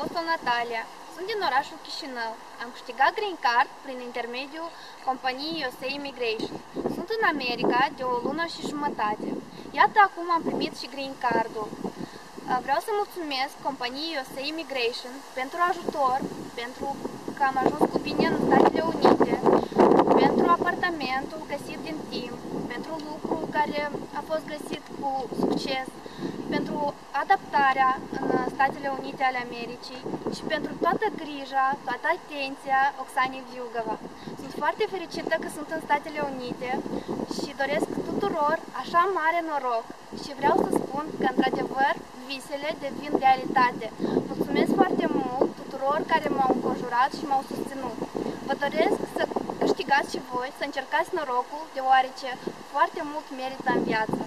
numesc Apostol Natalia. Sunt din orașul Chișinău. Am câștigat Green Card prin intermediul companiei USA Immigration. Sunt în America de o lună și jumătate. Iată acum am primit și Green Cardul. Vreau să mulțumesc companiei USA Immigration pentru ajutor, pentru că am ajuns cu bine în Statele Unite, pentru apartamentul găsit din timp, pentru lucrul care a fost găsit cu succes, pentru adaptarea în Statele Unite ale Americii și pentru toată grija, toată atenția Oxanei Viugăva. Sunt foarte fericită că sunt în Statele Unite și doresc tuturor așa mare noroc și vreau să spun că, într-adevăr, visele devin realitate. Mulțumesc foarte mult tuturor care m-au înconjurat și m-au susținut. Vă doresc să câștigați și voi, să încercați norocul, deoarece foarte mult merită în viață.